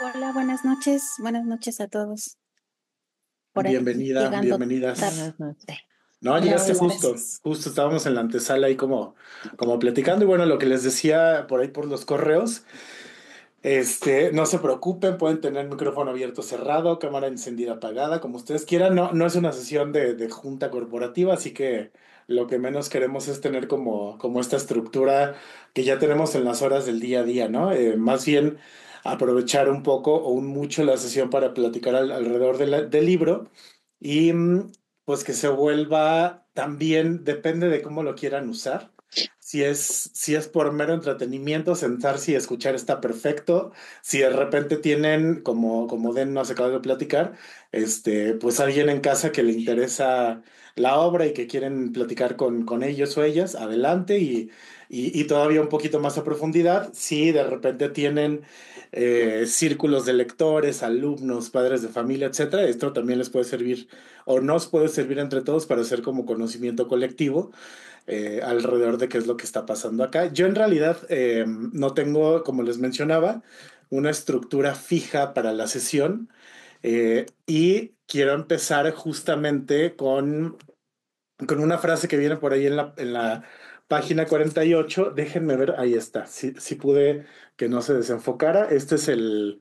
Hola, buenas noches. Buenas noches a todos. Bienvenida, bienvenidas. No, llegaste justo, justo estábamos en la antesala ahí como, como platicando y bueno, lo que les decía por ahí por los correos, este, no se preocupen, pueden tener micrófono abierto cerrado, cámara encendida apagada, como ustedes quieran, no, no es una sesión de, de junta corporativa, así que lo que menos queremos es tener como, como esta estructura que ya tenemos en las horas del día a día, ¿no? Eh, más bien aprovechar un poco o un mucho la sesión para platicar alrededor del libro y mm, pues que se vuelva también, depende de cómo lo quieran usar. Si es, si es por mero entretenimiento, sentarse y escuchar está perfecto. Si de repente tienen, como, como Den nos acaba de platicar, este, pues alguien en casa que le interesa la obra y que quieren platicar con, con ellos o ellas, adelante y, y, todavía un poquito más a profundidad. Si de repente tienen eh, círculos de lectores, alumnos, padres de familia, etcétera, esto también les puede servir o nos puede servir entre todos para hacer como conocimiento colectivo. Eh, alrededor de qué es lo que está pasando acá. Yo en realidad eh, no tengo, como les mencionaba, una estructura fija para la sesión y quiero empezar justamente con con una frase que viene por ahí en la página 48. Déjenme ver, ahí está. Si, si pude que no se desenfocara. Este es el,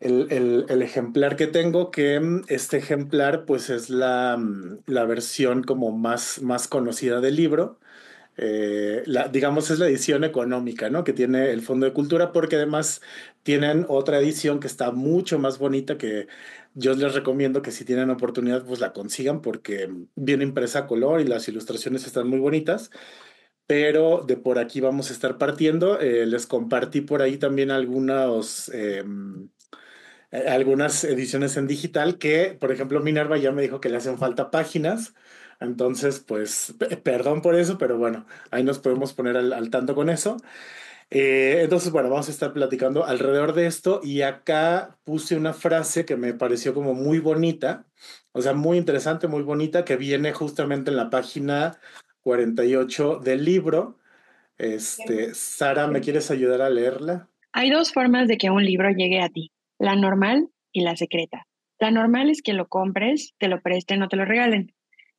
el, el, ejemplar que tengo, que mm, este ejemplar pues es la, mm, la versión como más, más conocida del libro. Eh, la, digamos, es la edición económica, ¿no? Que tiene el Fondo de Cultura, porque además tienen otra edición que está mucho más bonita que yo les recomiendo que si tienen oportunidad, pues la consigan porque viene impresa a color y las ilustraciones están muy bonitas. Pero de por aquí vamos a estar partiendo. Eh, les compartí por ahí también algunos, eh, algunas ediciones en digital que, por ejemplo, Minerva ya me dijo que le hacen falta páginas. Entonces, pues, perdón por eso, pero bueno, ahí nos podemos poner al, tanto con eso. Eh, entonces, bueno, vamos a estar platicando alrededor de esto y acá puse una frase que me pareció como muy bonita, o sea, muy interesante, muy bonita, que viene justamente en la página 48 del libro. Este, Sara, ¿me quieres ayudar a leerla? Hay dos formas de que un libro llegue a ti, la normal y la secreta. La normal es que lo compres, te lo presten o te lo regalen.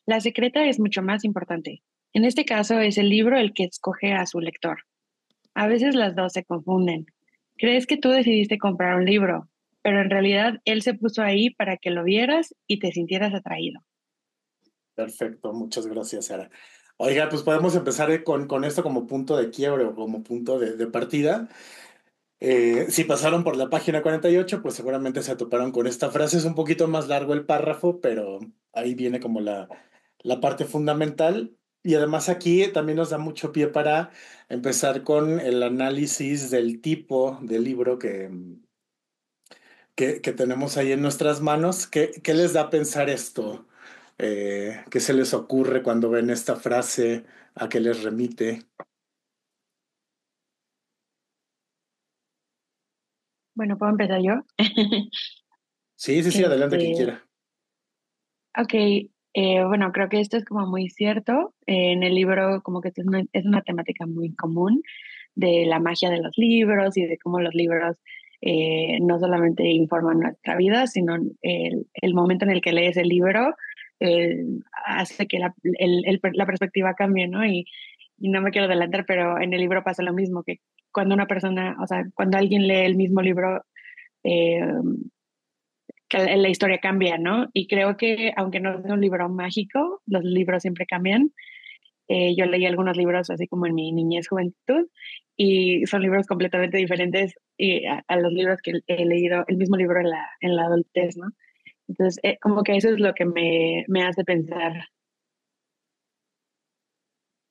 La secreta es mucho más importante. En este caso es el libro el que escoge a su lector. A veces las dos se confunden. Crees que tú decidiste comprar un libro, pero en realidad él se puso ahí para que lo vieras y te sintieras atraído. Perfecto, muchas gracias, Sara. Oiga, pues podemos empezar con, con esto como punto de quiebre o como punto de, de partida. Eh, si pasaron por la página 48, pues seguramente se toparon con esta frase. Es un poquito más largo el párrafo, pero ahí viene como la, la parte fundamental. Y además aquí también nos da mucho pie para empezar con el análisis del tipo de libro que, que, que tenemos ahí en nuestras manos. ¿Qué, ¿Qué, les da a pensar esto? Eh, ¿Qué se les ocurre cuando ven esta frase? ¿A qué les remite? Bueno, ¿puedo empezar yo? sí, sí, sí, adelante, quien este, quiera. Ok, eh, bueno, creo que esto es como muy cierto. en el libro como que es una, es una, temática muy común de la magia de los libros y de cómo los libros eh, no solamente informan nuestra vida, sino el, el, momento en el que lees el libro eh, hace que la, el, la, perspectiva cambie, ¿no? Y, y no me quiero adelantar, pero en el libro pasa lo mismo, que cuando una persona, o sea, cuando alguien lee el mismo libro, eh, la historia cambia, ¿no? Y creo que aunque no es un libro mágico, los libros siempre cambian. Eh, yo leí algunos libros así como en mi niñez, juventud, y son libros completamente diferentes y a, los libros que he leído, el mismo libro en la, en la adultez, ¿no? Entonces, eh, como que eso es lo que me, me hace pensar.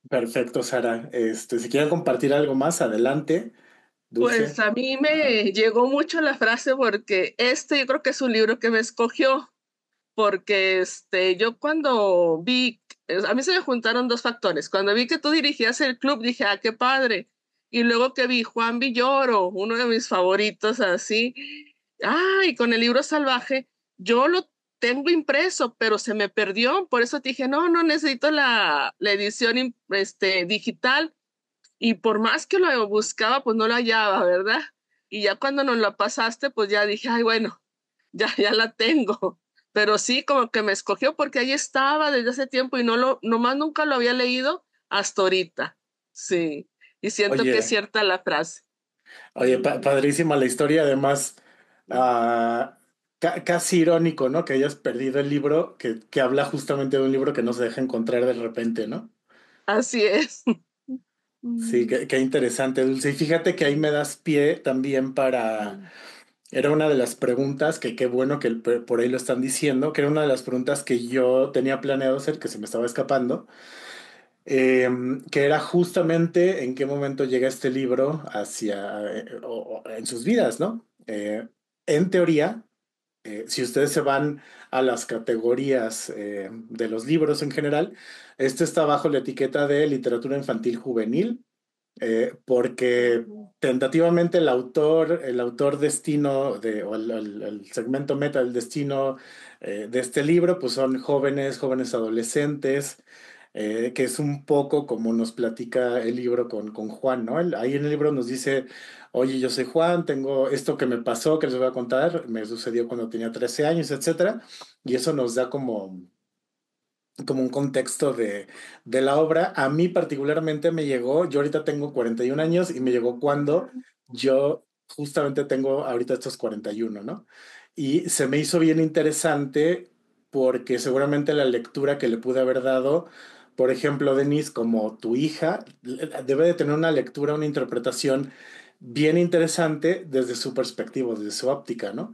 Perfecto, Sara. Este, si quieren compartir algo más, adelante. Pues a mí me llegó mucho la frase porque este yo creo que es un libro que me escogió, porque este, yo cuando vi, a mí se me juntaron dos factores. Cuando vi que tú dirigías el club, dije, ah, qué padre. Y luego que vi Juan Villoro, uno de mis favoritos así, ah, y con el libro salvaje, yo lo tengo impreso, pero se me perdió. Por eso dije, no, no necesito la, la edición este, digital y por más que lo buscaba, pues no lo hallaba, ¿verdad? y ya cuando nos la pasaste, pues ya dije, ay, bueno, ya, ya la tengo. Pero sí, como que me escogió porque ahí estaba desde hace tiempo y no lo, nomás nunca lo había leído hasta ahorita. Sí, y siento que es cierta la frase. Oye, padrísima la historia, además, ah, casi irónico, ¿no? Que hayas perdido el libro que, que habla justamente de un libro que no se deja encontrar de repente, ¿no? Así es. Sí, qué, interesante, Dulce. Y fíjate que ahí me das pie también para... Era una de las preguntas que qué bueno que por ahí lo están diciendo, que era una de las preguntas que yo tenía planeado hacer, que se me estaba escapando, em, que era justamente en qué momento llega este libro hacia, eh, en sus vidas, ¿no? Eh, en teoría, eh, si ustedes se van a las categorías de los libros en general, este está bajo la etiqueta de literatura infantil juvenil, eh, porque tentativamente el autor, el autor destino de, o el, segmento meta del destino eh, de este libro, pues son jóvenes, jóvenes adolescentes, eh, que es un poco como nos platica el libro con, con Juan, ¿no? ahí en el libro nos dice, oye, yo soy Juan, tengo esto que me pasó, que les voy a contar, me sucedió cuando tenía 13 años, etcétera, y eso nos da como como un contexto de, de, la obra. A mí particularmente me llegó, yo ahorita tengo 41 años y me llegó cuando yo justamente tengo ahorita estos 41, ¿no? Y se me hizo bien interesante porque seguramente la lectura que le pude haber dado, por ejemplo, Denise, como tu hija, debe de tener una lectura, una interpretación bien interesante desde su perspectiva, desde su óptica, ¿no?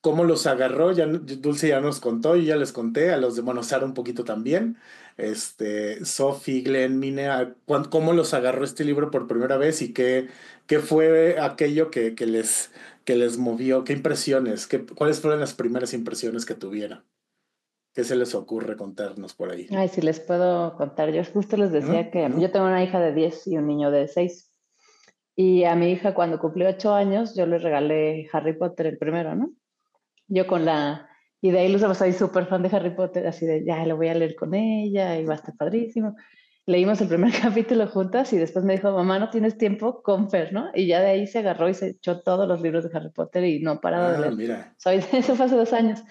cómo los agarró, ya Dulce ya nos contó, y ya les conté, a los de Monosar un poquito también, este, Sophie, Glenn, Mine, cómo los agarró este libro por primera vez y qué, qué fue aquello que, que, les, que les movió, qué impresiones, qué, cuáles fueron las primeras impresiones que tuvieron. ¿Qué se les ocurre contarnos por ahí? Ay, si les puedo contar. Yo justo les decía que yo tengo una hija de 10 y un niño de 6. Y a mi hija cuando cumplió 8 años, yo le regalé Harry Potter el primero, ¿no? yo con la... Y de ahí Luz soy súper fan de Harry Potter, así de, ya, lo voy a leer con ella y va a estar padrísimo. Leímos el primer capítulo juntas y después me dijo, mamá, no tienes tiempo con Fer, ¿no? Y ya de ahí se agarró y se echó todos los libros de Harry Potter y no paraba de ah, leer. Mira. Soy, eso fue hace dos años.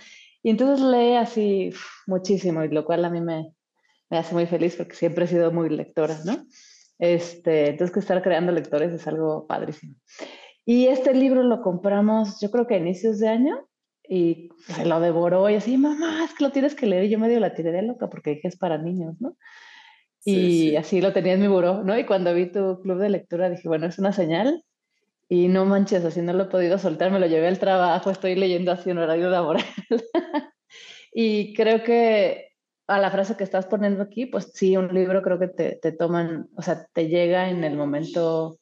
Y entonces lee así muchísimo, y lo cual a mí me, me hace muy feliz porque siempre he sido muy lectora, ¿no? Este, entonces que estar creando lectores es algo padrísimo. Y este libro lo compramos, yo creo que a inicios de año, y se lo devoró y así, mamá, es que lo tienes que leer. Y yo medio la tiré de loca porque dije es para niños, ¿no? Y así lo tenía en mi buró, ¿no? Y cuando vi tu club de lectura dije, bueno, es una señal. Y no manches, así no lo he podido soltar, me lo llevé al trabajo, estoy leyendo así en horario laboral. y creo que a la frase que estás poniendo aquí, pues sí, un libro creo que te, te toman, o sea, te llega en el momento,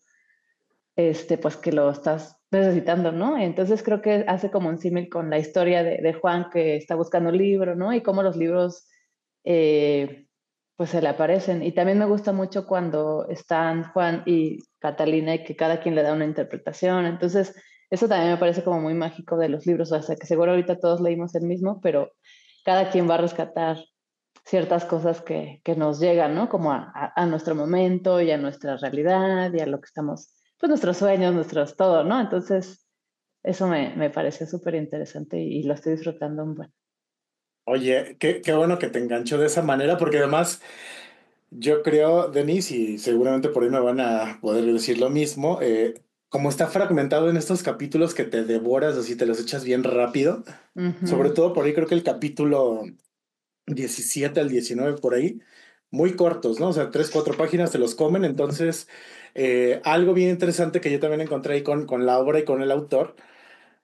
este, pues que lo estás necesitando, ¿no? Entonces creo que hace como un símil con la historia de, Juan que está buscando un libro, ¿no? Y cómo los libros, eh, pues se le aparecen. Y también me gusta mucho cuando están Juan y Catalina y que cada quien le da una interpretación. Entonces, eso también me parece como muy mágico de los libros, o sea, que seguro ahorita todos leímos el mismo, pero cada quien va a rescatar ciertas cosas que, que nos llegan, ¿no? Como a, a, nuestro momento y a nuestra realidad y a lo que estamos pues nuestros sueños, nuestros todo, ¿no? Entonces, eso me, me pareció súper interesante y, lo estoy disfrutando un buen. Oye, qué, qué bueno que te enganchó de esa manera, porque además yo creo, Denise, y seguramente por ahí me van a poder decir lo mismo, eh, como está fragmentado en estos capítulos que te devoras, así te los echas bien rápido, sobre todo por ahí creo que el capítulo 17 al 19 por ahí, muy cortos, ¿no? O sea, tres, cuatro páginas te los comen, entonces eh, algo bien interesante que yo también encontré ahí con, con la obra y con el autor.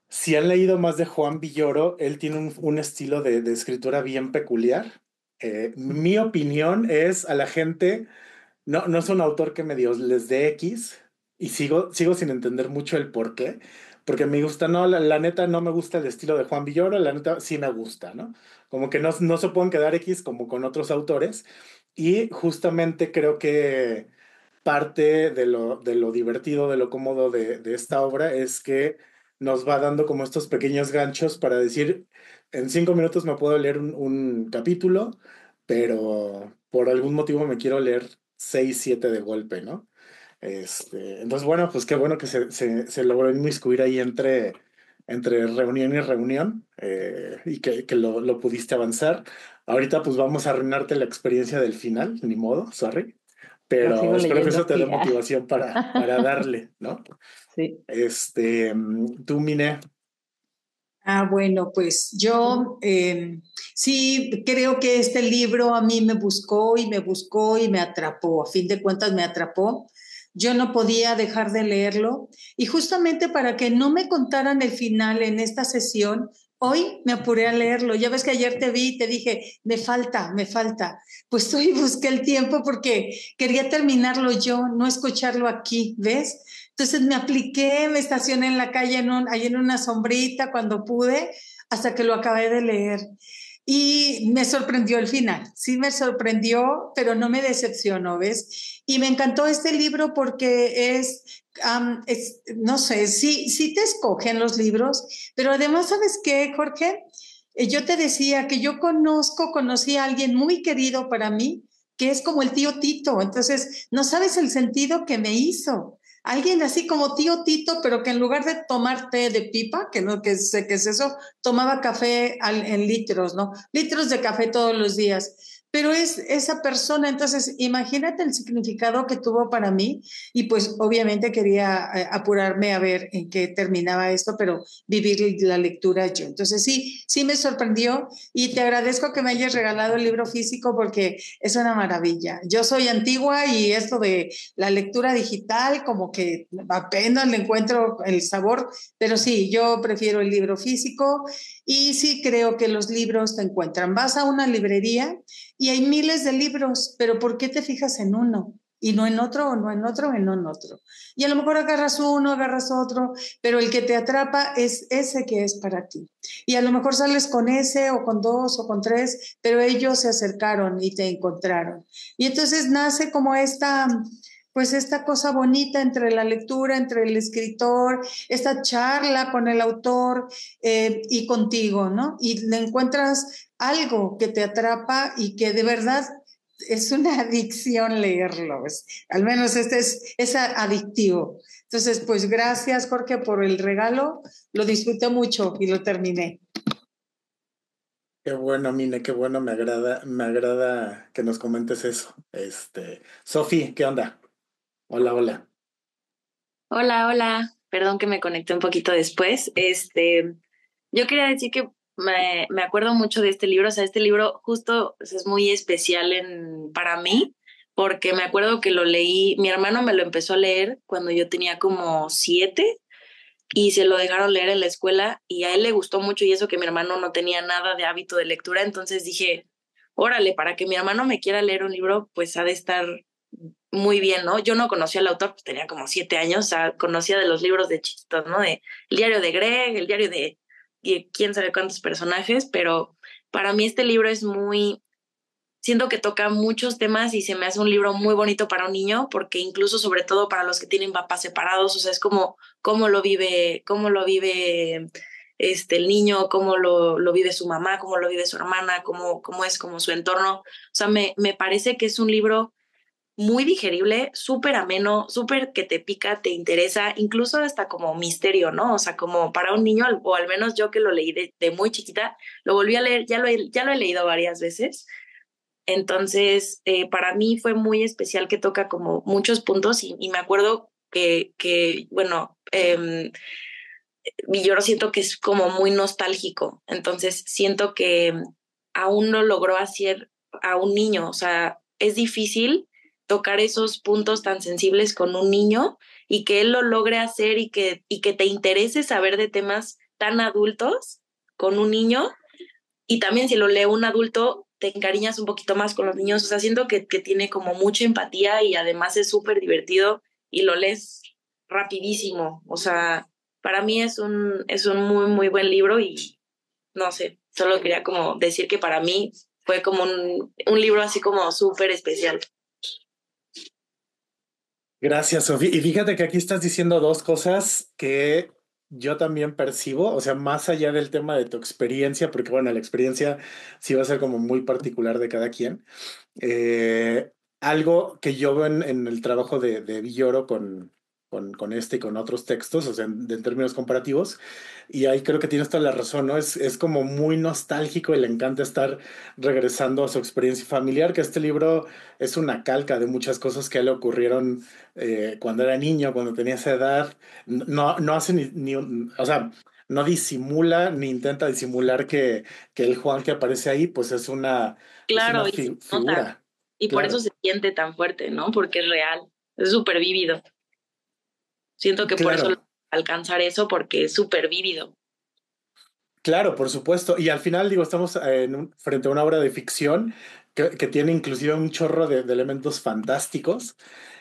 Si han leído más de Juan Villoro, él tiene un, un estilo de, de, escritura bien peculiar. Eh, mi opinión es a la gente, no, no es un autor que me dio, les dé X y sigo, sigo sin entender mucho el por qué, porque me gusta, no, la, la, neta no me gusta el estilo de Juan Villoro, la neta sí me gusta, ¿no? Como que no, no se pueden quedar X como con otros autores y justamente creo que parte de lo, de lo divertido, de lo cómodo de, de, esta obra es que nos va dando como estos pequeños ganchos para decir, en cinco minutos me puedo leer un, un capítulo, pero por algún motivo me quiero leer seis, siete de golpe, ¿no? Este, entonces, bueno, pues qué bueno que se, se, se logró inmiscuir ahí entre, entre reunión y reunión eh, y que, que lo, lo, pudiste avanzar. Ahorita pues vamos a arruinarte la experiencia del final, ni modo, sorry. Pero espero que eso te dé motivación para, para darle, ¿no? Sí. Este, tú, Mine. Ah, bueno, pues yo eh, sí creo que este libro a mí me buscó y me buscó y me atrapó. A fin de cuentas me atrapó yo no podía dejar de leerlo y justamente para que no me contaran el final en esta sesión, hoy me apuré a leerlo. Ya ves que ayer te vi y te dije, me falta, me falta. Pues hoy busqué el tiempo porque quería terminarlo yo, no escucharlo aquí, ¿ves? Entonces me apliqué, me estacioné en la calle, en ahí en una sombrita cuando pude, hasta que lo acabé de leer. Y me sorprendió el final, sí me sorprendió, pero no me decepcionó, ¿ves? Y me encantó este libro porque es, no sé, sí, sí te escogen los libros, pero además, ¿sabes qué, Jorge? Eh, yo te decía que yo conozco, conocí a alguien muy querido para mí, que es como el tío Tito, entonces no sabes el sentido que me hizo. Alguien así como tío Tito, pero que en lugar de tomar té de pipa, que no que sé qué es eso, tomaba café en litros, ¿no? Litros de café todos los días pero es esa persona, entonces imagínate el significado que tuvo para mí y pues obviamente quería eh, apurarme a ver en qué terminaba esto, pero vivir la lectura yo. Entonces sí, sí me sorprendió y te agradezco que me hayas regalado el libro físico porque es una maravilla. Yo soy antigua y esto de la lectura digital como que apenas le encuentro el sabor, pero sí, yo prefiero el libro físico y sí creo que los libros te encuentran. Vas a una librería y hay miles de libros, pero ¿por qué te fijas en uno? Y no en otro, o no en otro, o no en otro. Y a lo mejor agarras uno, agarras otro, pero el que te atrapa es ese que es para ti. Y a lo mejor sales con ese, o con dos, o con tres, pero ellos se acercaron y te encontraron. Y entonces nace como esta, pues esta cosa bonita entre la lectura, entre el escritor, esta charla con el autor eh, y contigo, ¿no? Y le encuentras algo que te atrapa y que de verdad es una adicción leerlo. al menos este es, es adictivo. Entonces, pues gracias Jorge por el regalo. Lo disfruté mucho y lo terminé. Qué bueno, Mine, qué bueno, me agrada, me agrada que nos comentes eso. Este, Sofi, ¿qué onda? Hola, hola. Hola, hola. Perdón que me conecté un poquito después. Este, yo quería decir que me, me, acuerdo mucho de este libro, o sea, este libro justo es muy especial en, para mí, porque me acuerdo que lo leí, mi hermano me lo empezó a leer cuando yo tenía como siete y se lo dejaron leer en la escuela y a él le gustó mucho y eso que mi hermano no tenía nada de hábito de lectura, entonces dije, órale, para que mi hermano me quiera leer un libro, pues ha de estar muy bien, ¿no? Yo no conocía al autor, pues tenía como siete años, o sea, conocía de los libros de chiquitos, ¿no? De el diario de Greg, el diario de quién sabe cuántos personajes, pero para mí este libro es muy, siento que toca muchos temas y se me hace un libro muy bonito para un niño, porque incluso sobre todo para los que tienen papás separados, o sea, es como cómo lo vive, cómo lo vive este, el niño, cómo lo, lo vive su mamá, cómo lo vive su hermana, cómo, cómo es como su entorno. O sea, me, me parece que es un libro muy digerible, súper ameno, súper que te pica, te interesa, incluso hasta como misterio, ¿no? O sea, como para un niño, o al menos yo que lo leí de, muy chiquita, lo volví a leer, ya lo he, ya lo he leído varias veces. Entonces, eh, para mí fue muy especial que toca como muchos puntos y, me acuerdo que, que bueno, eh, yo lo siento que es como muy nostálgico. Entonces, siento que aún no logró hacer a un niño, o sea, es difícil tocar esos puntos tan sensibles con un niño y que él lo logre hacer y que, y que te interese saber de temas tan adultos con un niño. Y también si lo lee un adulto, te encariñas un poquito más con los niños. O sea, siento que, que tiene como mucha empatía y además es súper divertido y lo lees rapidísimo. O sea, para mí es un, es un muy, muy buen libro y no sé, solo quería como decir que para mí fue como un, un libro así como súper especial. Gracias, Sofía. Y fíjate que aquí estás diciendo dos cosas que yo también percibo, o sea, más allá del tema de tu experiencia, porque bueno, la experiencia sí va a ser como muy particular de cada quien. Eh, algo que yo veo en, el trabajo de, de Villoro con, con, con, este y con otros textos, o sea, en, términos comparativos, y ahí creo que tienes toda la razón, ¿no? Es, es como muy nostálgico y le encanta estar regresando a su experiencia familiar, que este libro es una calca de muchas cosas que le ocurrieron eh, cuando era niño, cuando tenía esa edad, no, no hace ni, ni o sea, no disimula ni intenta disimular que, que el Juan que aparece ahí, pues es una, claro, figura. Y por eso se siente tan fuerte, ¿no? Porque es real, es súper vívido. Siento que por eso alcanzar eso, porque es súper vívido. Claro, por supuesto. Y al final, digo, estamos en frente a una obra de ficción que, que tiene inclusive un chorro de, elementos fantásticos,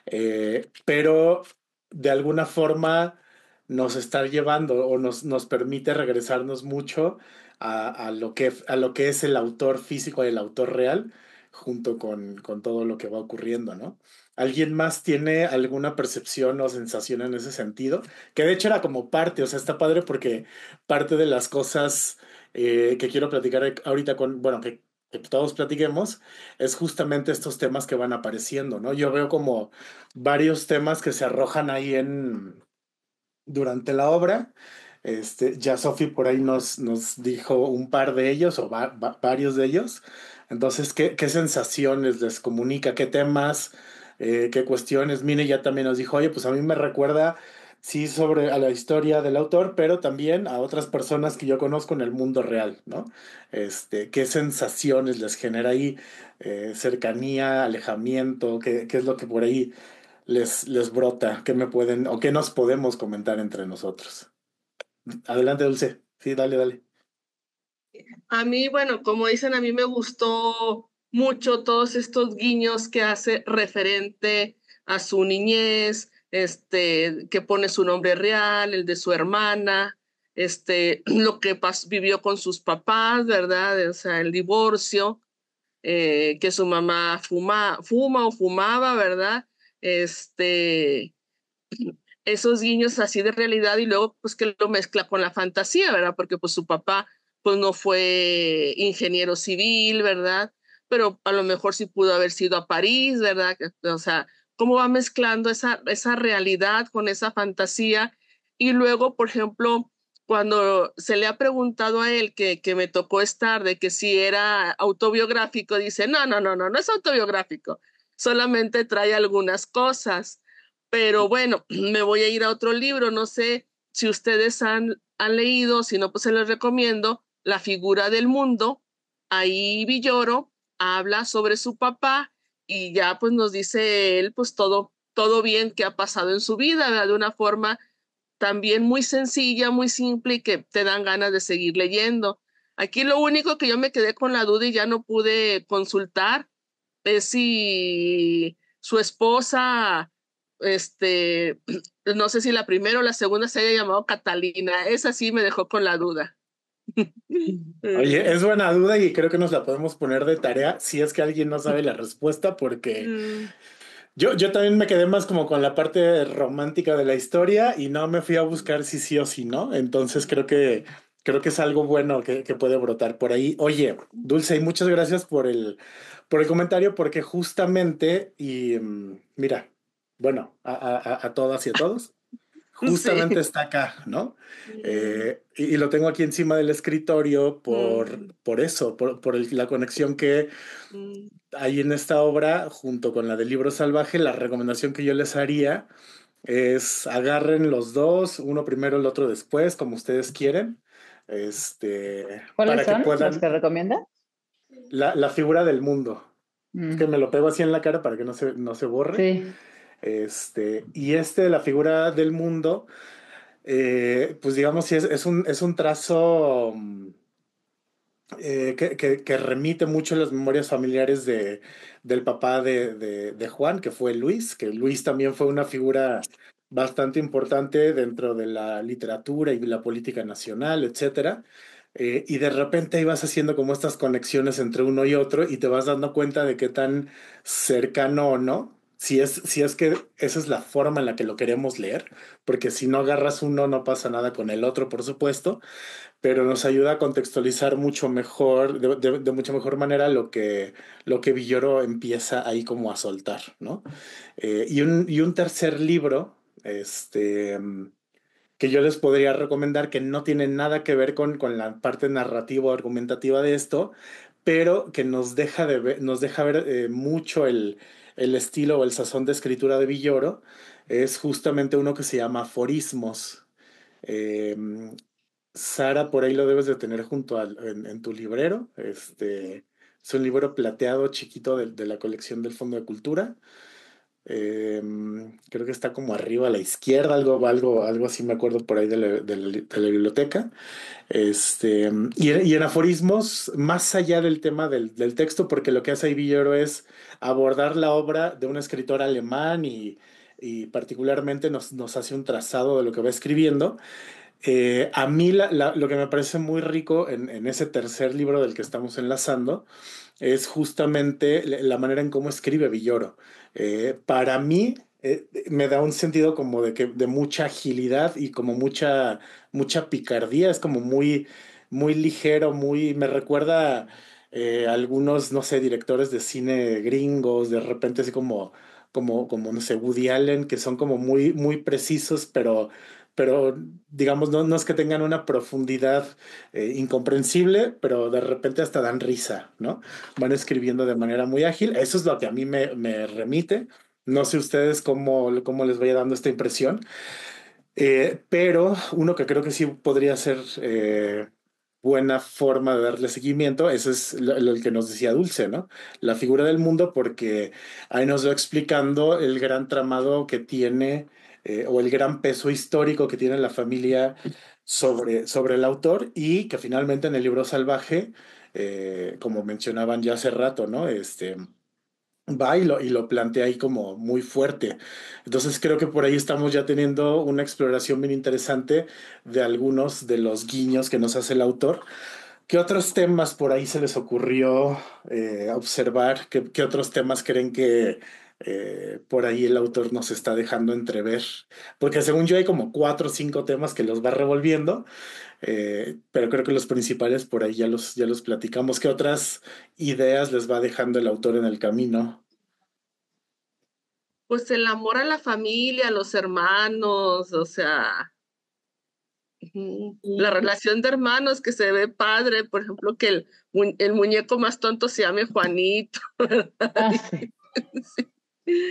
eh, pero de alguna forma nos está llevando o nos, nos permite regresarnos mucho a, a, lo que, a lo que es el autor físico y el autor real, junto con, con todo lo que va ocurriendo, ¿no? ¿Alguien más tiene alguna percepción o sensación en ese sentido? Que de hecho era como parte, o sea, está padre porque parte de las cosas eh, que quiero platicar ahorita con, bueno, que, todos platiquemos, es justamente estos temas que van apareciendo, ¿no? Yo veo como varios temas que se arrojan ahí en, durante la obra. Este, ya Sofi por ahí nos, nos dijo un par de ellos o varios de ellos. Entonces, ¿qué, ¿qué, sensaciones les comunica? ¿Qué temas? Eh, ¿Qué cuestiones? Mine ya también nos dijo, oye, pues a mí me recuerda, sí, sobre a la historia del autor, pero también a otras personas que yo conozco en el mundo real, ¿no? Este, ¿Qué sensaciones les genera ahí? Eh, cercanía, alejamiento, ¿qué, ¿qué, es lo que por ahí les, les brota? ¿Qué me pueden o qué nos podemos comentar entre nosotros? Adelante, Dulce. Sí, dale, dale. A mí, bueno, como dicen, a mí me gustó mucho todos estos guiños que hace referente a su niñez, este, que pone su nombre real, el de su hermana, este, lo que vivió con sus papás, ¿verdad? O sea, el divorcio, eh, que su mamá fuma, fuma o fumaba, ¿verdad? Este, esos guiños así de realidad y luego pues que lo mezcla con la fantasía, ¿verdad? Porque pues su papá pues no fue ingeniero civil, ¿verdad? Pero a lo mejor sí pudo haber sido a París, ¿verdad? O sea, cómo va mezclando esa, esa realidad con esa fantasía. Y luego, por ejemplo, cuando se le ha preguntado a él que, que me tocó estar de que si era autobiográfico, dice, no, no, no, no, no es autobiográfico, solamente trae algunas cosas. Pero bueno, me voy a ir a otro libro, no sé si ustedes han, han leído, si no, pues se los recomiendo, la figura del mundo, ahí Villoro habla sobre su papá y ya pues nos dice él pues todo, todo bien que ha pasado en su vida, de una forma también muy sencilla, muy simple y que te dan ganas de seguir leyendo. Aquí lo único que yo me quedé con la duda y ya no pude consultar es si su esposa, este, no sé si la primera o la segunda se haya llamado Catalina. Esa sí me dejó con la duda. Oye, es buena duda y creo que nos la podemos poner de tarea si es que alguien no sabe la respuesta, porque mm. yo, yo también me quedé más como con la parte romántica de la historia y no me fui a buscar si sí o si no. Entonces creo que creo que es algo bueno que, que puede brotar por ahí. Oye, Dulce, y muchas gracias por el, por el comentario, porque justamente, y mm, mira, bueno, a, a, a todas y a todos justamente está acá, ¿no? Eh, y, lo tengo aquí encima del escritorio por, mm. por eso, por, por la conexión que mm. hay en esta obra junto con la del libro salvaje. La recomendación que yo les haría es agarren los dos, uno primero, el otro después, como ustedes quieren. Este, ¿Cuáles son los que recomienda? La, la figura del mundo. que me lo pego así en la cara para que no se, no se borre. Sí. Este, y este la figura del mundo, eh, pues digamos, es, es, un, es un trazo mm, eh, que, que, remite mucho a las memorias familiares de, del papá de, de, Juan, que fue Luis, que Luis también fue una figura bastante importante dentro de la literatura y la política nacional, etcétera. Eh, y de repente ibas haciendo como estas conexiones entre uno y otro y te vas dando cuenta de qué tan cercano o no si es, si es que esa es la forma en la que lo queremos leer, porque si no agarras uno no pasa nada con el otro, por supuesto, pero nos ayuda a contextualizar mucho mejor, de, mucha mejor manera lo que, lo que Villoro empieza ahí como a soltar, ¿no? Eh, y, un, y un tercer libro, este que yo les podría recomendar que no tiene nada que ver con, con la parte narrativa argumentativa de esto, pero que nos deja, de ver, nos deja ver eh, mucho el, el estilo o el sazón de escritura de Villoro es justamente uno que se llama Aforismos. Em, Sara, por ahí lo debes de tener junto al, en, tu librero. Este, es un libro plateado chiquito de, la colección del Fondo de Cultura. Em, creo que está como arriba a la izquierda, algo, algo, algo así me acuerdo por ahí de la, biblioteca. Este, y, en aforismos, más allá del tema del, texto, porque lo que hace ahí Villoro es abordar la obra de un escritor alemán y, particularmente nos, nos, hace un trazado de lo que va escribiendo. Eh, a mí lo que me parece muy rico en, ese tercer libro del que estamos enlazando es justamente la manera en cómo escribe Villoro. Eh, para mí eh, me da un sentido como de, que, de mucha agilidad y como mucha, mucha picardía, es como muy, muy ligero, muy, me recuerda eh, algunos, no sé, directores de cine gringos, de repente así como, como, como, no sé, Woody Allen, que son como muy, muy precisos, pero, pero digamos, no, no es que tengan una profundidad eh, incomprensible, pero de repente hasta dan risa, ¿no? Van escribiendo de manera muy ágil. Eso es lo que a mí me, me remite. No sé ustedes cómo, cómo les vaya dando esta impresión. Eh, pero uno que creo que sí podría ser buena forma de darle seguimiento, eso es lo, que nos decía Dulce, ¿no? La figura del mundo, porque ahí nos va explicando el gran tramado que tiene eh, o el gran peso histórico que tiene la familia sobre, sobre el autor y que finalmente en el libro salvaje, eh, como mencionaban ya hace rato, ¿no? Este, va y lo, plantea ahí como muy fuerte. Entonces creo que por ahí estamos ya teniendo una exploración bien interesante de algunos de los guiños que nos hace el autor. ¿Qué otros temas por ahí se les ocurrió eh, observar? ¿Qué, otros temas creen que eh, por ahí el autor nos está dejando entrever? Porque según yo hay como cuatro o cinco temas que los va revolviendo, eh, pero creo que los principales por ahí ya los, ya los platicamos. ¿Qué otras ideas les va dejando el autor en el camino? Pues el amor a la familia, a los hermanos, o sea, la relación de hermanos que se ve padre, por ejemplo, que el, el muñeco más tonto se llame Juanito. Ah,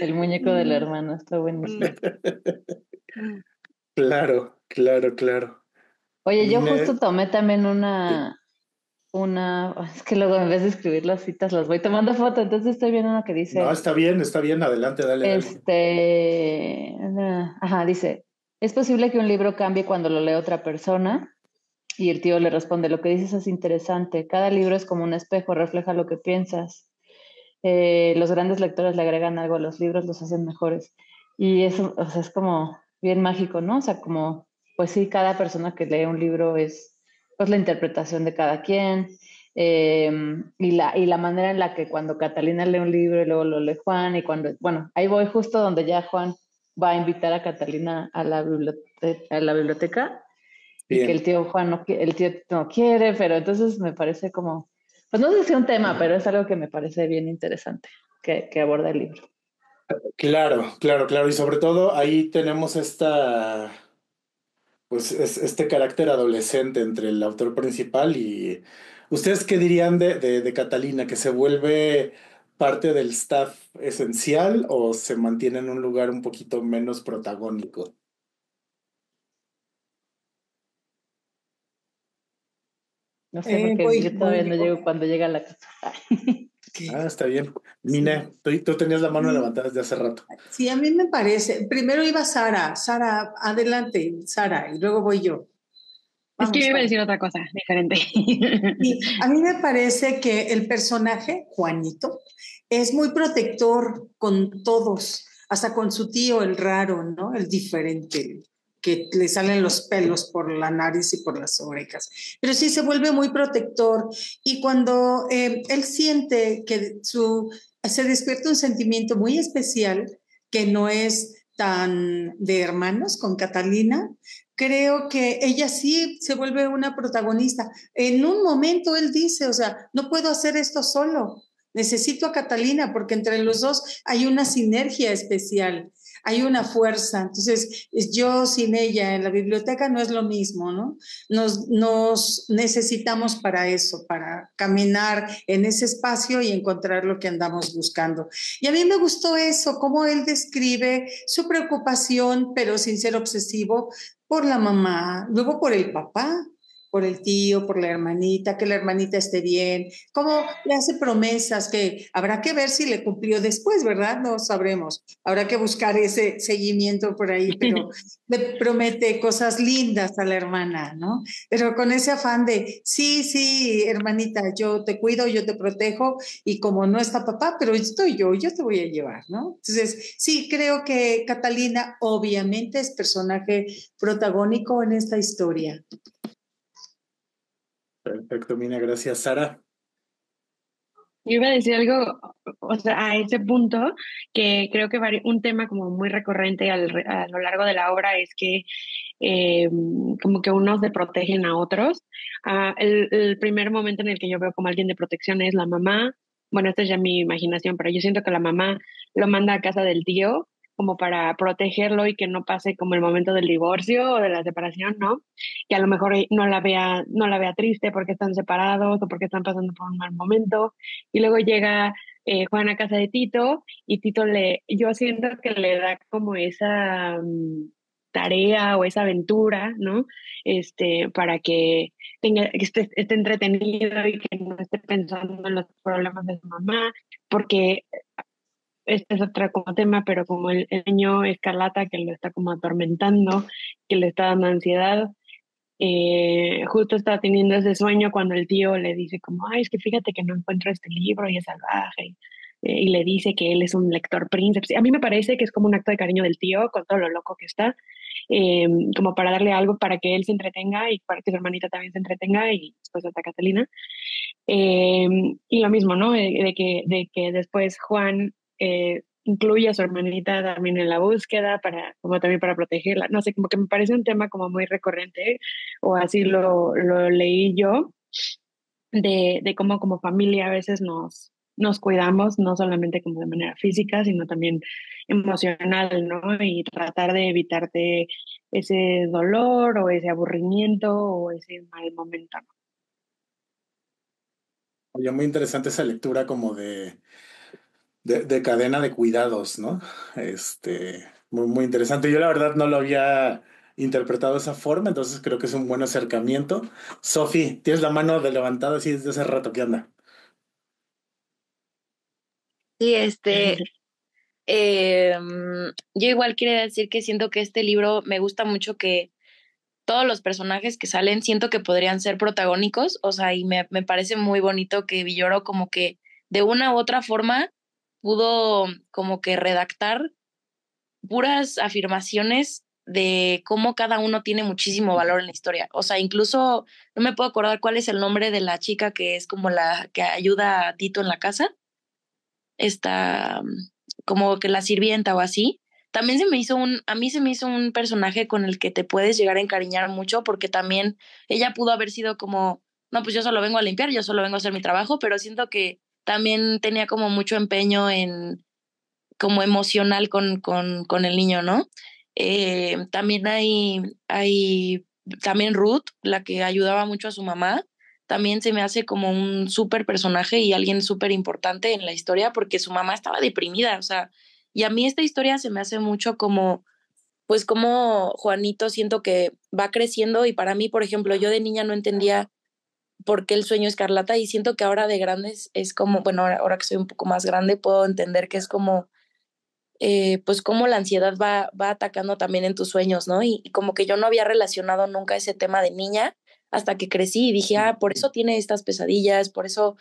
el muñeco del hermano está buenísimo. Claro, claro, claro. Oye, yo justo tomé también una, una, es que luego en vez de escribir las citas las voy tomando foto, entonces estoy viendo una que dice. No, está bien, está bien, adelante, dale. Este, ajá, dice, es posible que un libro cambie cuando lo lee otra persona. Y el tío le responde, lo que dices es interesante, cada libro es como un espejo, refleja lo que piensas. Eh, los grandes lectores le agregan algo a los libros, los hacen mejores. Y eso, o sea, es como bien mágico, ¿no? O sea, como pues sí, cada persona que lee un libro es pues la interpretación de cada quien em, y, la, y la manera en la que cuando Catalina lee un libro y luego lo lee Juan y cuando, bueno, ahí voy justo donde ya Juan va a invitar a Catalina a la, biblioteca, a la biblioteca y que el tío Juan no, el tío no quiere, pero entonces me parece como, pues no sé si es un tema, pero es algo que me parece bien interesante que, aborda el libro. Claro, claro, claro. Y sobre todo ahí tenemos esta pues es este carácter adolescente entre el autor principal y ustedes qué dirían de, de, Catalina, que se vuelve parte del staff esencial o se mantiene en un lugar un poquito menos protagónico? No sé, porque eh, yo todavía no llego cuando llega la casa. Ah, está bien. Nina, tú, tenías la mano levantada desde hace rato. Sí, a mí me parece. Primero iba Sara. Sara, adelante, Sara, y luego voy yo. es que yo iba a decir otra cosa diferente. a mí me parece que el personaje, Juanito, es muy protector con todos, hasta con su tío, el raro, ¿no? El diferente que le salen los pelos por la nariz y por las orejas. Pero sí se vuelve muy protector y cuando eh, él siente que su, se despierta un sentimiento muy especial, que no es tan de hermanos con Catalina, creo que ella sí se vuelve una protagonista. En un momento él dice, o sea, no puedo hacer esto solo, necesito a Catalina porque entre los dos hay una sinergia especial hay una fuerza. Entonces, yo sin ella en la biblioteca no es lo mismo, ¿no? Nos, necesitamos para eso, para caminar en ese espacio y encontrar lo que andamos buscando. Y a mí me gustó eso, cómo él describe su preocupación, pero sin ser obsesivo, por la mamá, luego por el papá, por el tío, por la hermanita, que la hermanita esté bien, cómo le hace promesas que habrá que ver si le cumplió después, ¿verdad? No sabremos. Habrá que buscar ese seguimiento por ahí, pero le promete cosas lindas a la hermana, ¿no? Pero con ese afán de, sí, sí, hermanita, yo te cuido, yo te protejo y como no está papá, pero estoy yo, yo te voy a llevar, ¿no? Entonces, sí, creo que Catalina obviamente es personaje protagónico en esta historia. Perfecto, Mina, gracias. Sara. Yo iba a decir algo, o sea, a ese punto, que creo que un tema como muy recurrente a lo largo de la obra es que eh, como que unos se protegen a otros. Ah, el, el, primer momento en el que yo veo como alguien de protección es la mamá. Bueno, esta es ya mi imaginación, pero yo siento que la mamá lo manda a casa del tío como para protegerlo y que no pase como el momento del divorcio o de la separación, ¿no? Que a lo mejor no la vea, no la vea triste porque están separados o porque están pasando por un mal momento. Y luego llega eh, Juan a casa de Tito y Tito le, yo siento que le da como esa mm, tarea o esa aventura, ¿no? Este, para que tenga, esté, esté entretenido y que no esté pensando en los problemas de su mamá, porque este es otro tema, pero como el, niño escarlata que lo está como atormentando, que le está dando ansiedad, eh, justo está teniendo ese sueño cuando el tío le dice como, ay, es que fíjate que no encuentro este libro y es salvaje, eh, y le dice que él es un lector príncipe. A mí me parece que es como un acto de cariño del tío con todo lo loco que está, eh, como para darle algo para que él se entretenga y para que su hermanita también se entretenga y después hasta Catalina. y lo mismo, ¿no? De, que, de que después Juan eh, incluye a su hermanita también en la búsqueda, para, como también para protegerla. No sé, como que me parece un tema como muy recurrente, o así lo, lo leí yo, de, de cómo como familia a veces nos, nos cuidamos, no solamente como de manera física, sino también emocional, ¿no? Y tratar de evitarte ese dolor o ese aburrimiento o ese mal momento. Oye, muy interesante esa lectura como de de, cadena de cuidados, ¿no? Este, muy, muy interesante. Yo la verdad no lo había interpretado de esa forma, entonces creo que es un buen acercamiento. Sofi, tienes la mano de levantada así desde hace rato, ¿qué anda? Sí, este, em, yo igual quería decir que siento que este libro me gusta mucho que todos los personajes que salen siento que podrían ser protagónicos, o sea, y me, me parece muy bonito que Villoro como que de una u otra forma pudo como que redactar puras afirmaciones de cómo cada uno tiene muchísimo valor en la historia. O sea, incluso no me puedo acordar cuál es el nombre de la chica que es como la que ayuda a Tito en la casa. Esta, como que la sirvienta o así. También se me hizo un, a mí se me hizo un personaje con el que te puedes llegar a encariñar mucho porque también ella pudo haber sido como, no, pues yo solo vengo a limpiar, yo solo vengo a hacer mi trabajo, pero siento que también tenía como mucho empeño en como emocional con, con, con el niño, ¿no? Eh, también hay, hay, también Ruth, la que ayudaba mucho a su mamá, también se me hace como un súper personaje y alguien súper importante en la historia porque su mamá estaba deprimida, o sea, y a mí esta historia se me hace mucho como, pues como Juanito siento que va creciendo y para mí, por ejemplo, yo de niña no entendía porque el sueño escarlata y siento que ahora de grandes es como, bueno, ahora, que soy un poco más grande puedo entender que es como, eh, pues como la ansiedad va, va atacando también en tus sueños, ¿no? Y, como que yo no había relacionado nunca ese tema de niña hasta que crecí y dije, ah, por eso tiene estas pesadillas, por eso,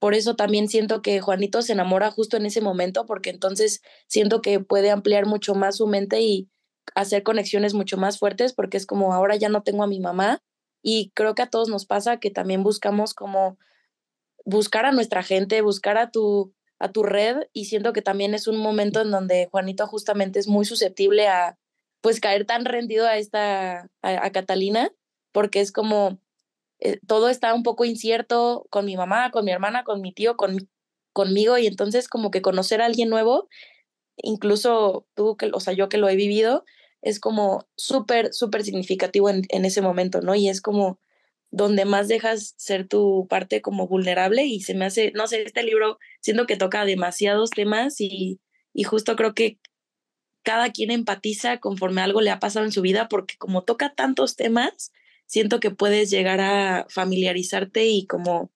por eso también siento que Juanito se enamora justo en ese momento, porque entonces siento que puede ampliar mucho más su mente y hacer conexiones mucho más fuertes, porque es como ahora ya no tengo a mi mamá, y creo que a todos nos pasa que también buscamos como buscar a nuestra gente, buscar a tu, a tu red y siento que también es un momento en donde Juanito justamente es muy susceptible a pues caer tan rendido a esta, a, Catalina, porque es como, eh, todo está un poco incierto con mi mamá, con mi hermana, con mi tío, con, conmigo, y entonces como que conocer a alguien nuevo, incluso tú, que, o sea, yo que lo he vivido, es como súper, súper significativo en, en ese momento, ¿no? Y es como donde más dejas ser tu parte como vulnerable y se me hace, no sé, este libro siento que toca demasiados temas y, y justo creo que cada quien empatiza conforme algo le ha pasado en su vida porque como toca tantos temas, siento que puedes llegar a familiarizarte y como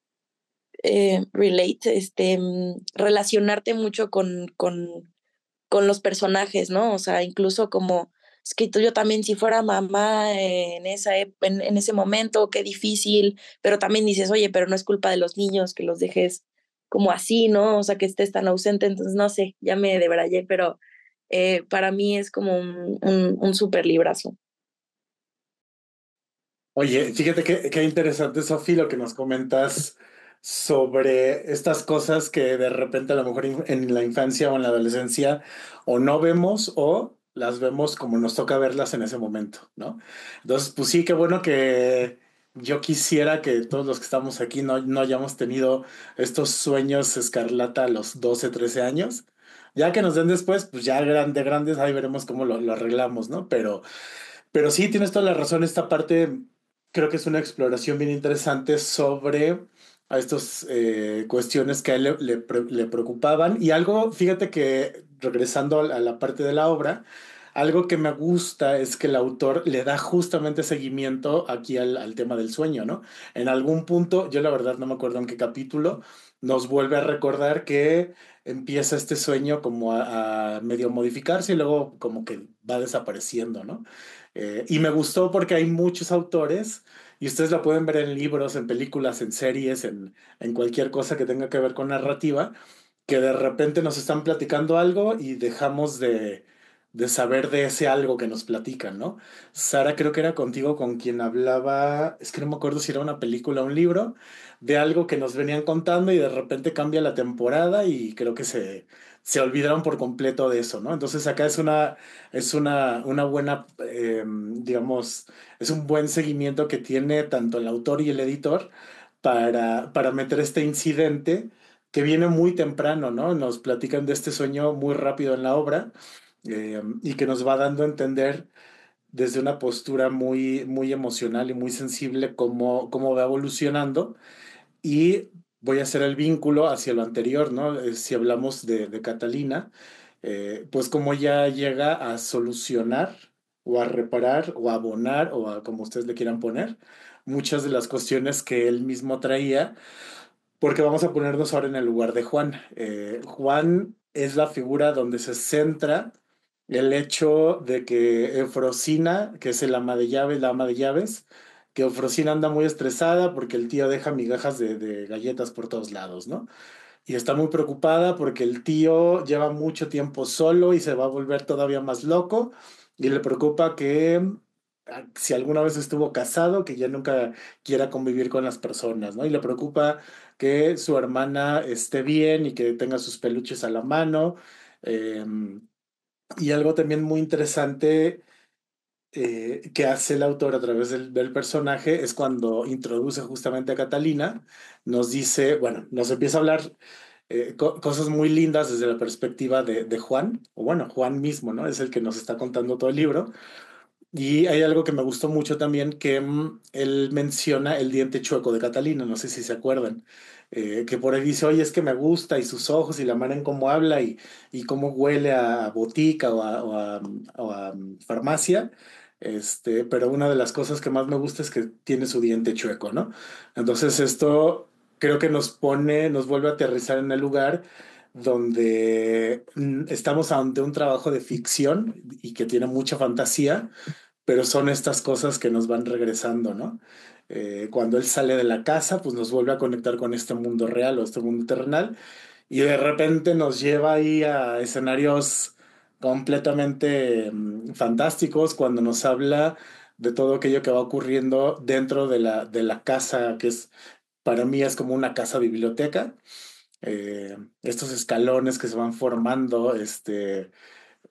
eh, relate, este, mm, relacionarte mucho con, con, con los personajes, ¿no? O sea, incluso como es que yo también si fuera mamá en, esa, en, ese momento, qué difícil, pero también dices, oye, pero no es culpa de los niños que los dejes como así, ¿no? O sea, que estés tan ausente, entonces no sé, ya me debrayé, pero eh, para mí es como un, un, un súper librazo. Oye, fíjate qué, qué interesante, Sofía, lo que nos comentas sobre estas cosas que de repente a lo mejor en la infancia o en la adolescencia o no vemos o las vemos como nos toca verlas en ese momento, ¿no? Entonces, pues sí, qué bueno que yo quisiera que todos los que estamos aquí no, no hayamos tenido estos sueños escarlata a los 12, 13 años. Ya que nos den después, pues ya grande, grandes, ahí veremos cómo lo, lo arreglamos, ¿no? Pero, pero sí, tienes toda la razón, esta parte creo que es una exploración bien interesante sobre a estas eh, cuestiones que a él le, preocupaban. Y algo, fíjate que regresando a la parte de la obra, algo que me gusta es que el autor le da justamente seguimiento aquí al, al, tema del sueño, ¿no? En algún punto, yo la verdad no me acuerdo en qué capítulo, nos vuelve a recordar que empieza este sueño como a, a medio modificarse y luego como que va desapareciendo, ¿no? Eh, y me gustó porque hay muchos autores y ustedes la pueden ver en libros, en películas, en series, en, en cualquier cosa que tenga que ver con narrativa, que de repente nos están platicando algo y dejamos de, de saber de ese algo que nos platican, ¿no? Sara creo que era contigo con quien hablaba, es que no me acuerdo si era una película o un libro, de algo que nos venían contando y de repente cambia la temporada y creo que se, se olvidaron por completo de eso, ¿no? Entonces acá es una, es una, una buena, eh, digamos, es un buen seguimiento que tiene tanto el autor y el editor para, para meter este incidente que viene muy temprano, ¿no? Nos platican de este sueño muy rápido en la obra eh, y que nos va dando a entender desde una postura muy, muy emocional y muy sensible cómo, cómo va evolucionando y voy a hacer el vínculo hacia lo anterior, ¿no? Eh, si hablamos de, Catalina, eh, pues como ya llega a solucionar o a reparar o a abonar o a como ustedes le quieran poner muchas de las cuestiones que él mismo traía, porque vamos a ponernos ahora en el lugar de Juan. Eh, Juan es la figura donde se centra el hecho de que Efrosina, que es el ama de llaves, la ama de llaves, que Ofrocina anda muy estresada porque el tío deja migajas de, de, galletas por todos lados, ¿no? Y está muy preocupada porque el tío lleva mucho tiempo solo y se va a volver todavía más loco y le preocupa que ah, si alguna vez estuvo casado, que ya nunca quiera convivir con las personas, ¿no? Y le preocupa que su hermana esté bien y que tenga sus peluches a la mano. Eh, y algo también muy interesante eh, que hace el autor a través del, del, personaje es cuando introduce justamente a Catalina, nos dice, bueno, nos empieza a hablar eh, co cosas muy lindas desde la perspectiva de, de, Juan, o bueno, Juan mismo, ¿no? Es el que nos está contando todo el libro. Y hay algo que me gustó mucho también, que mm, él menciona el diente chueco de Catalina, no sé si se acuerdan, eh, que por ahí dice, oye, es que me gusta, y sus ojos, y la manera en cómo habla, y, y cómo huele a botica o a, o a, o a mm, farmacia, este, pero una de las cosas que más me gusta es que tiene su diente chueco, ¿no? Entonces esto creo que nos pone, nos vuelve a aterrizar en el lugar donde mm, estamos ante un trabajo de ficción y que tiene mucha fantasía, pero son estas cosas que nos van regresando, ¿no? Eh, cuando él sale de la casa, pues nos vuelve a conectar con este mundo real o este mundo terrenal y de repente nos lleva ahí a escenarios completamente mm, fantásticos cuando nos habla de todo aquello que va ocurriendo dentro de la, de la casa, que es, para mí es como una casa biblioteca, eh, estos escalones que se van formando, este,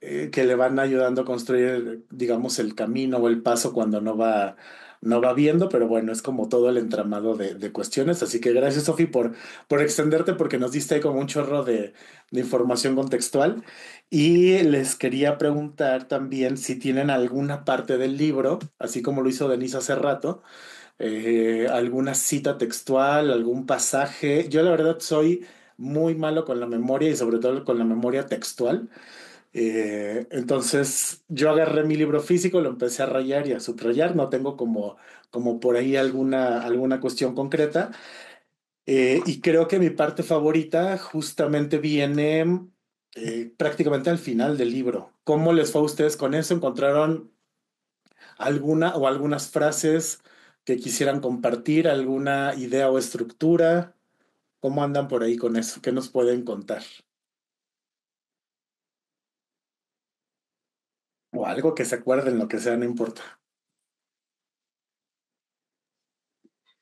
eh, que le van ayudando a construir, digamos, el camino o el paso cuando no va no va viendo, pero bueno, es como todo el entramado de, cuestiones. Así que gracias, Sofi, por, por extenderte, porque nos diste ahí como un chorro de, información contextual. Y les quería preguntar también si tienen alguna parte del libro, así como lo hizo Denise hace rato, eh, alguna cita textual, algún pasaje. Yo la verdad soy muy malo con la memoria y sobre todo con la memoria textual. Eh, entonces yo agarré mi libro físico, lo empecé a rayar y a subrayar, no tengo como, como por ahí alguna, alguna cuestión concreta. Eh, y creo que mi parte favorita justamente viene eh, prácticamente al final del libro. ¿Cómo les fue a ustedes con eso? ¿Encontraron alguna o algunas frases que quisieran compartir, alguna idea o estructura? ¿Cómo andan por ahí con eso? ¿Qué nos pueden contar? O algo que se acuerden, lo que sea, no importa.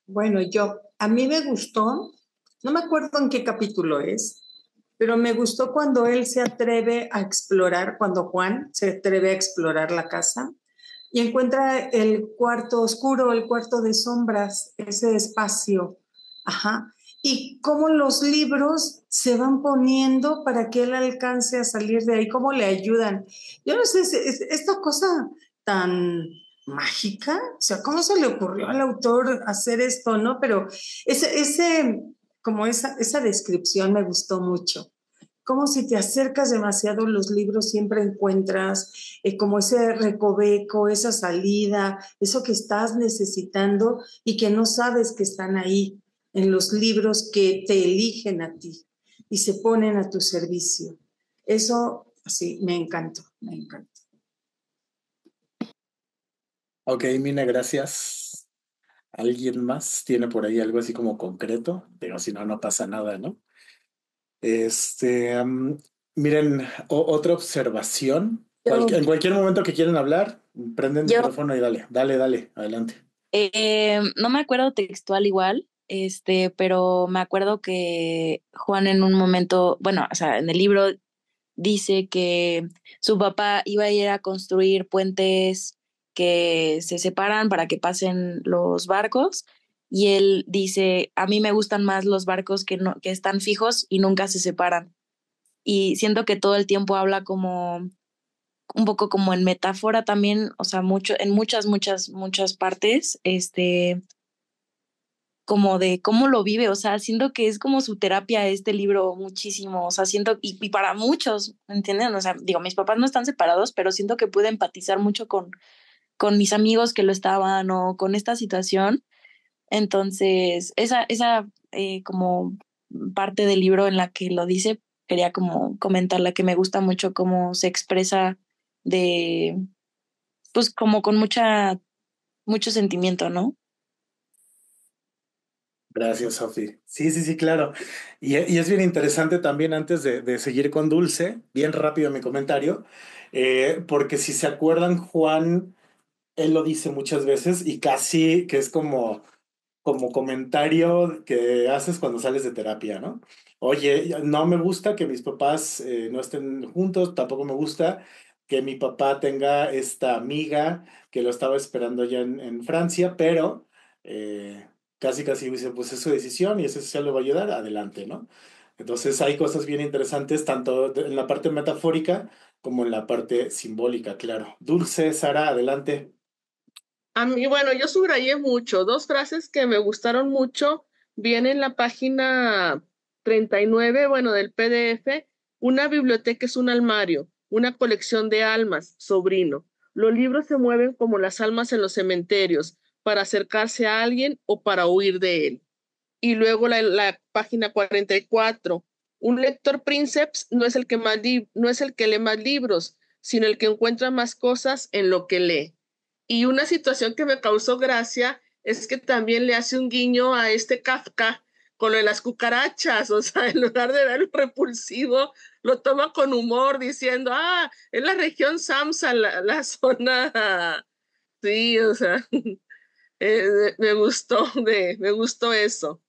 Bueno, yo, a mí me gustó, no me acuerdo en qué capítulo es, pero me gustó cuando él se atreve a explorar, cuando Juan se atreve a explorar la casa y encuentra el cuarto oscuro, el cuarto de sombras, ese espacio. Ajá y cómo los libros se van poniendo para que él alcance a salir de ahí, cómo le ayudan. Yo no sé, esta cosa tan mágica, o sea, ¿cómo se le ocurrió al autor hacer esto, no? Pero ese, ese como esa, esa descripción me gustó mucho. Como si te acercas demasiado los libros siempre encuentras eh, como ese recoveco, esa salida, eso que estás necesitando y que no sabes que están ahí en los libros que te eligen a ti y se ponen a tu servicio. Eso, sí, me encantó, me encantó. Ok, Mina, gracias. ¿Alguien más tiene por ahí algo así como concreto? Pero si no, no pasa nada, ¿no? Este, miren, otra observación. en cualquier momento que quieran hablar, prenden el micrófono y dale, dale, dale, adelante. Eh, no me acuerdo textual igual, este, pero me acuerdo que Juan en un momento, bueno, o sea, en el libro dice que su papá iba a ir a construir puentes que se separan para que pasen los barcos y él dice, a mí me gustan más los barcos que, no, que están fijos y nunca se separan. Y siento que todo el tiempo habla como un poco como en metáfora también, o sea, mucho, en muchas, muchas, muchas partes, este, como de cómo lo vive, o sea, siento que es como su terapia este libro muchísimo, o sea, siento, y, para muchos, ¿entienden? O sea, digo, mis papás no están separados, pero siento que pude empatizar mucho con, con mis amigos que lo estaban o con esta situación. Entonces, esa, esa eh, como parte del libro en la que lo dice, quería como comentarla que me gusta mucho cómo se expresa de, pues como con mucha, mucho sentimiento, ¿no? Gracias, Sofi. Sí, sí, sí, claro. Y, es bien interesante también antes de, seguir con Dulce, bien rápido mi comentario, eh, porque si se acuerdan, Juan, él lo dice muchas veces y casi que es como, como comentario que haces cuando sales de terapia, ¿no? Oye, no me gusta que mis papás eh, no estén juntos, tampoco me gusta que mi papá tenga esta amiga que lo estaba esperando ya en, Francia, pero... Eh, casi casi dice, pues es su decisión y ese social le va a ayudar, adelante, ¿no? Entonces hay cosas bien interesantes tanto en la parte metafórica como en la parte simbólica, claro. Dulce, Sara, adelante. A mí, bueno, yo subrayé mucho. Dos frases que me gustaron mucho. Viene en la página 39, bueno, del PDF. Una biblioteca es un armario, una colección de almas, sobrino. Los libros se mueven como las almas en los cementerios para acercarse a alguien o para huir de él. Y luego la, página 44. Un lector princeps no es el que más no es el que lee más libros, sino el que encuentra más cosas en lo que lee. Y una situación que me causó gracia es que también le hace un guiño a este Kafka con lo de las cucarachas, o sea, en lugar de dar un repulsivo, lo toma con humor diciendo, ah, es la región Samsa, la, la zona, sí, o sea, Eh, me gustó de, me gustó eso.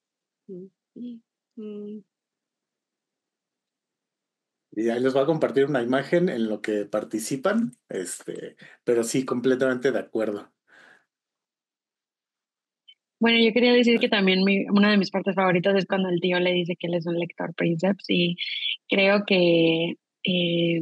Y ahí les voy a compartir una imagen en lo que participan, este, pero sí, completamente de acuerdo. Bueno, yo quería decir que también una de mis partes favoritas es cuando el tío le dice que él es un lector Princeps y creo que eh,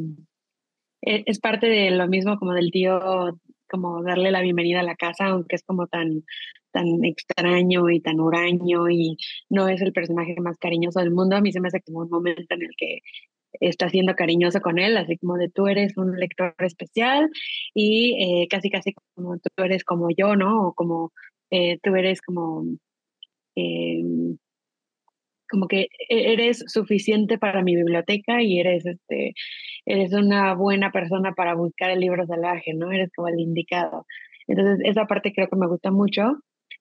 e, es parte de lo mismo como del tío, como darle la bienvenida a la casa, aunque es como tan, tan extraño y tan huraño y no es el personaje más cariñoso del mundo. A mí se me hace como un momento en el que está siendo cariñoso con él, así como de tú eres un lector especial y eh, casi casi como tú eres como yo, ¿no? O como eh, tú eres como, em, como que e-, eres suficiente para mi biblioteca y eres, este, eres una buena persona para buscar el libro salvaje, ¿no? Eres como el indicado. Entonces, esa parte creo que me gusta mucho.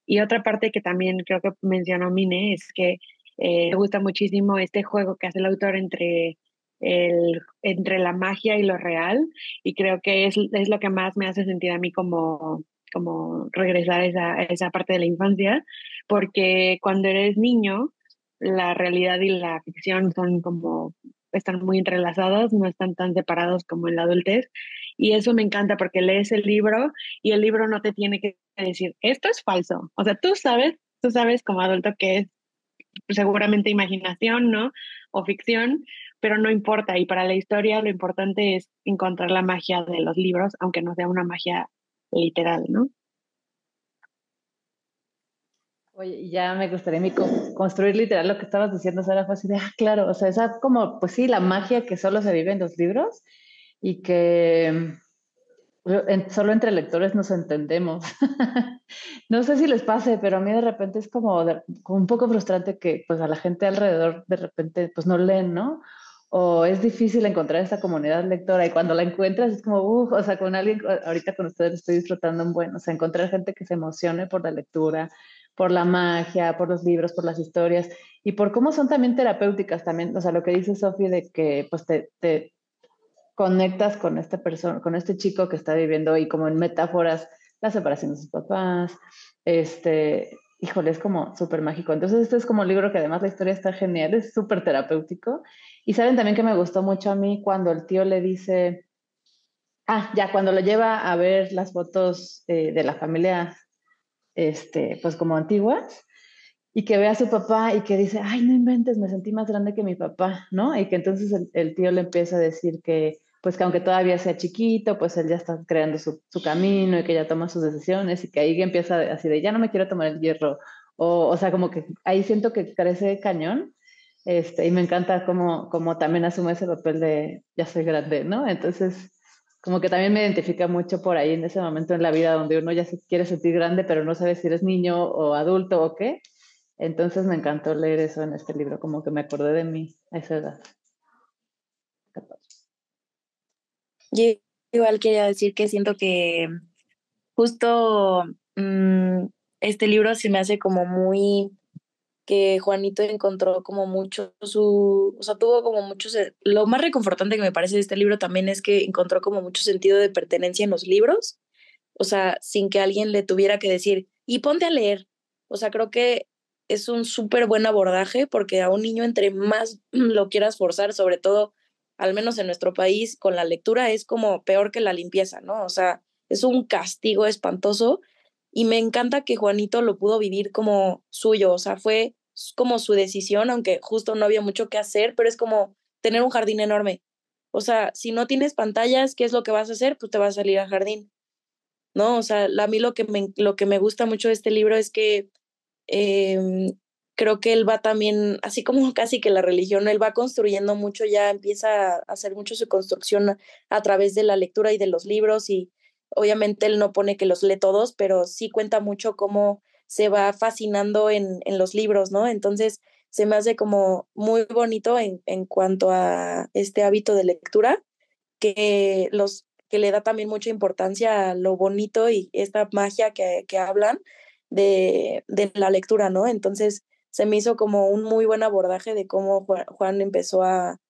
Y otra parte que también creo que mencionó Mine es que eh, me gusta muchísimo este juego que hace el autor entre, el, entre la magia y lo real. Y creo que es, es lo que más me hace sentir a mí como, como regresar a esa, esa parte de la infancia, porque cuando eres niño, la realidad y la ficción son como, están muy entrelazadas, no están tan separados como en la adultez. Y eso me encanta porque lees el libro y el libro no te tiene que decir, esto es falso. O sea, tú sabes, tú sabes como adulto que es seguramente imaginación, ¿no? O ficción, pero no importa. Y para la historia lo importante es encontrar la magia de los libros, aunque no sea una magia literal, ¿no? Oye, ya me gustaría construir literal lo que estabas diciendo, Sara, fue así de, ah, claro, o sea, esa como, pues sí, la magia que solo se vive en los libros y que solo entre lectores nos entendemos. no sé si les pase, pero a mí de repente es como, como, un poco frustrante que pues a la gente alrededor de repente pues no leen, ¿no? o es difícil encontrar esa comunidad lectora y cuando la encuentras es como, uff, o sea, con alguien, ahorita con ustedes estoy disfrutando un buen, o sea, encontrar gente que se emocione por la lectura, por la magia, por los libros, por las historias y por cómo son también terapéuticas también, o sea, lo que dice Sofía de que pues te, conectas con esta persona, con este chico que está viviendo y como en metáforas la separación de sus papás, este, híjole, es como súper mágico. Entonces, este es como un libro que además la historia está genial, es súper terapéutico. Y saben también que me gustó mucho a mí cuando el tío le dice, ah, ya, cuando lo lleva a ver las fotos eh, de la familia, este, pues como antiguas, y que ve a su papá y que dice, ay, no inventes, me sentí más grande que mi papá, ¿no? Y que entonces el tío le empieza a decir que, pues que aunque todavía sea chiquito, pues él ya está creando su, camino y que ya toma sus decisiones y que ahí empieza así de, ya no me quiero tomar el hierro. O, o sea, como que ahí siento que crece cañón. Este, y me encanta cómo, cómo también asume ese papel de, ya soy grande, ¿no? Entonces, como que también me identifica mucho por ahí en ese momento en la vida donde uno ya se quiere sentir grande, pero no sabe si eres niño o adulto o qué. Entonces me encantó leer eso en este libro, como que me acordé de mí a esa edad. Yo igual quería decir que siento que justo mm, este libro se me hace como muy que Juanito encontró como mucho su, o sea, tuvo como mucho, lo más reconfortante que me parece de este libro también es que encontró como mucho sentido de pertenencia en los libros, o sea, sin que alguien le tuviera que decir, y ponte a leer, o sea, creo que es un súper buen abordaje porque a un niño entre más lo quieras forzar, sobre todo al menos en nuestro país, con la lectura es como peor que la limpieza, ¿no? O sea, es un castigo espantoso y me encanta que Juanito lo pudo vivir como suyo, o sea, fue como su decisión, aunque justo no había mucho que hacer, pero es como tener un jardín enorme. O sea, si no tienes pantallas, ¿qué es lo que vas a hacer? Pues te vas a salir al jardín. ¿No? O sea, a mí lo que me, lo que me gusta mucho de este libro es que eh, creo que él va también, así como casi que la religión, él va construyendo mucho, ya empieza a hacer mucho su construcción a, través de la lectura y de los libros y obviamente él no pone que los lee todos, pero sí cuenta mucho cómo se va fascinando en, en los libros, ¿no? Entonces se me hace como muy bonito en, en cuanto a este hábito de lectura, que los que le da también mucha importancia a lo bonito y esta magia que, que hablan de, de la lectura, ¿no? Entonces, se me hizo como un muy buen abordaje de cómo Juan empezó a,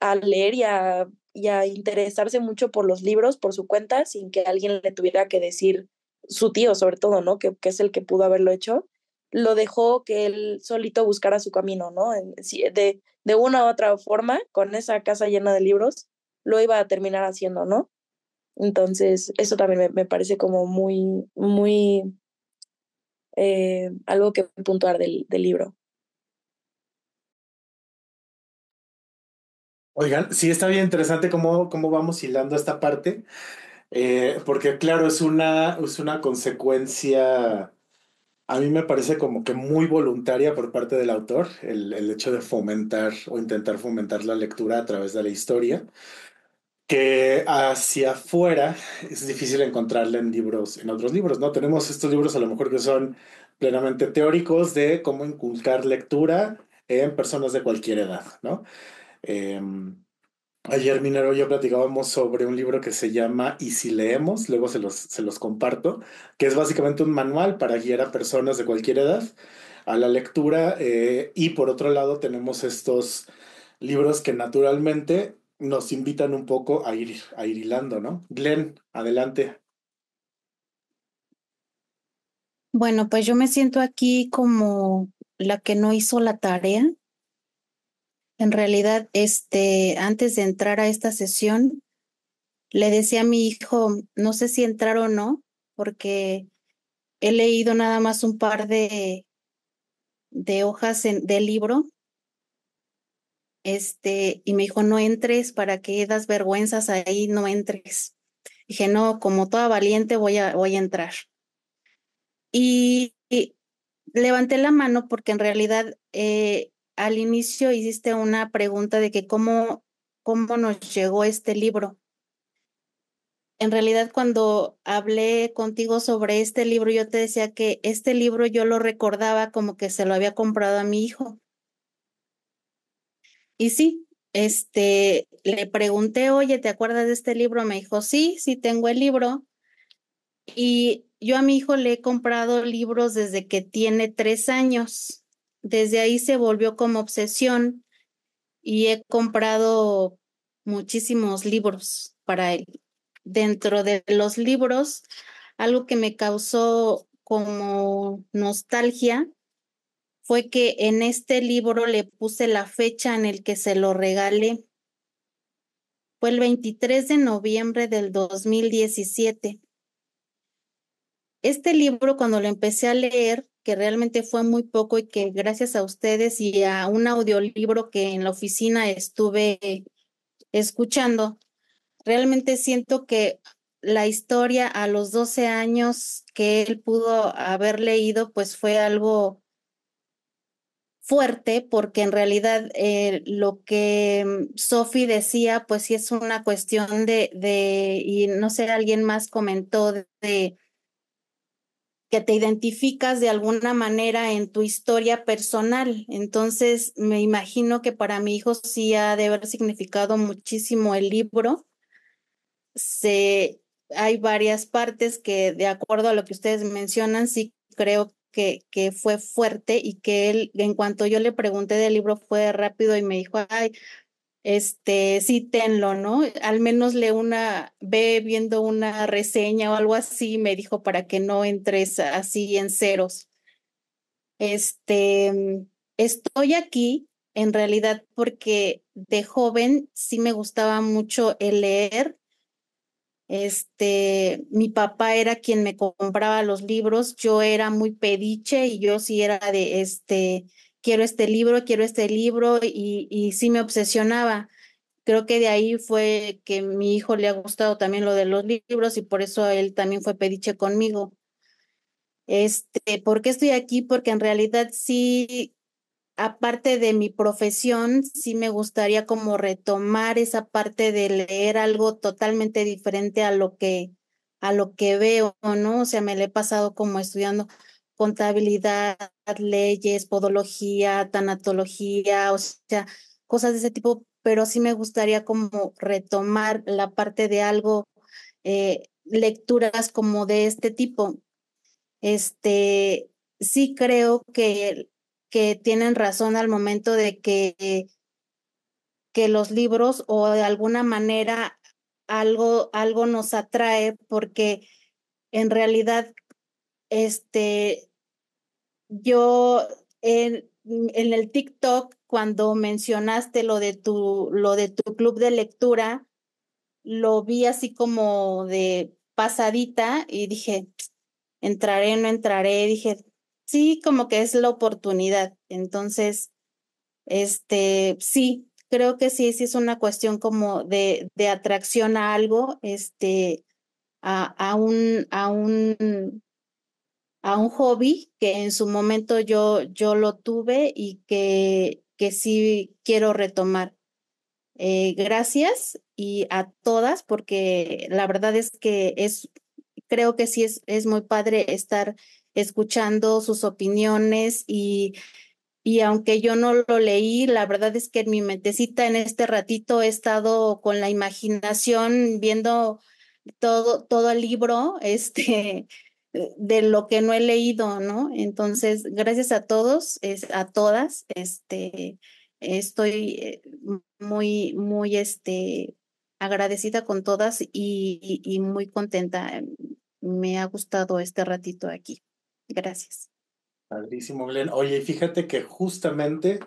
a leer y a, y a, interesarse mucho por los libros por su cuenta sin que alguien le tuviera que decir, su tío sobre todo, ¿no? Que, que es el que pudo haberlo hecho, lo dejó que él solito buscara su camino, ¿no? De, de una u otra forma, con esa casa llena de libros, lo iba a terminar haciendo, ¿no? Entonces, eso también me, parece como muy, muy eh, algo que puntuar del, del libro. Oigan, sí está bien interesante cómo, cómo vamos hilando esta parte, eh, porque claro, es una, es una consecuencia, a mí me parece como que muy voluntaria por parte del autor, el, el hecho de fomentar o intentar fomentar la lectura a través de la historia, que hacia afuera es difícil encontrarla en libros, en otros libros, ¿no? Tenemos estos libros a lo mejor que son plenamente teóricos de cómo inculcar lectura en personas de cualquier edad, ¿no? Em, ayer Minero y yo platicábamos sobre un libro que se llama Y si leemos, luego se los, se los comparto, que es básicamente un manual para guiar a personas de cualquier edad a la lectura eh, y por otro lado tenemos estos libros que naturalmente nos invitan un poco a ir, a ir hilando, ¿no? Glenn, adelante. Bueno, pues yo me siento aquí como la que no hizo la tarea en realidad, este, antes de entrar a esta sesión, le decía a mi hijo, no sé si entrar o no, porque he leído nada más un par de, de hojas en, del libro. Este, y me dijo, no entres, para que das vergüenzas ahí, no entres. Dije, no, como toda valiente voy a, voy a entrar. Y, levanté la mano porque en realidad eh, al inicio hiciste una pregunta de que cómo, cómo nos llegó este libro. En realidad, cuando hablé contigo sobre este libro, yo te decía que este libro yo lo recordaba como que se lo había comprado a mi hijo. Y sí, este, le pregunté, oye, ¿te acuerdas de este libro? Me dijo, sí, sí tengo el libro. Y yo a mi hijo le he comprado libros desde que tiene tres años. Desde ahí se volvió como obsesión y he comprado muchísimos libros para él. Dentro de los libros, algo que me causó como nostalgia fue que en este libro le puse la fecha en el que se lo regalé. Fue el 23 de noviembre del 2017. Este libro, cuando lo empecé a leer, que realmente fue muy poco y que gracias a ustedes y a un audiolibro que en la oficina estuve escuchando, realmente siento que la historia a los 12 años que él pudo haber leído, pues fue algo fuerte, porque en realidad eh, lo que Sophie decía, pues sí es una cuestión de, de, y no sé, alguien más comentó de que te identificas de alguna manera en tu historia personal. Entonces, me imagino que para mi hijo sí ha de haber significado muchísimo el libro. Se, hay varias partes que, de acuerdo a lo que ustedes mencionan, sí creo que, que fue fuerte y que él, en cuanto yo le pregunté del libro, fue rápido y me dijo, ay, este, sí, tenlo, ¿no? Al menos le una, ve viendo una reseña o algo así, me dijo para que no entres así en ceros. Este, estoy aquí en realidad porque de joven sí me gustaba mucho el leer. Este, mi papá era quien me compraba los libros, yo era muy pediche y yo sí era de este, quiero este libro, quiero este libro y, y sí me obsesionaba. Creo que de ahí fue que mi hijo le ha gustado también lo de los libros y por eso él también fue pediche conmigo. Este, ¿por qué estoy aquí? Porque en realidad sí, aparte de mi profesión, sí me gustaría como retomar esa parte de leer algo totalmente diferente a lo que a lo que veo, ¿no? O sea, me le he pasado como estudiando contabilidad, leyes, podología, tanatología, o sea, cosas de ese tipo, pero sí me gustaría como retomar la parte de algo, eh, lecturas como de este tipo. Este, sí creo que, que tienen razón al momento de que, que los libros o de alguna manera algo, algo nos atrae porque en realidad este, yo en, en el TikTok, cuando mencionaste lo de tu, lo de tu club de lectura, lo vi así como de pasadita y dije, entraré, no entraré, dije, sí, como que es la oportunidad. Entonces, este, sí, creo que sí, sí es una cuestión como de, de atracción a algo, este, a, a, un, a un, a un hobby que en su momento yo, yo lo tuve y que, que sí quiero retomar. Eh, gracias y a todas, porque la verdad es que es, creo que sí es, es muy padre estar escuchando sus opiniones y, y aunque yo no lo leí, la verdad es que en mi mentecita en este ratito he estado con la imaginación viendo todo, todo el libro, este, de lo que no he leído, ¿no? Entonces, gracias a todos, es, a todas, este, estoy eh, muy, muy, este, agradecida con todas y, y muy contenta. Me ha gustado este ratito aquí. Gracias. Padrísimo, Glenn. Oye, fíjate que justamente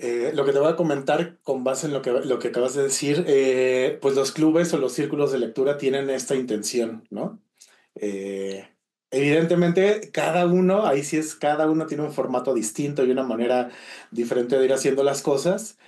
eh, lo que te voy a comentar con base en lo que, lo que acabas de decir, eh, pues los clubes o los círculos de lectura tienen esta intención, ¿no? Eh, evidentemente, cada uno, ahí sí es, cada uno tiene un formato distinto y una manera diferente de ir haciendo las cosas,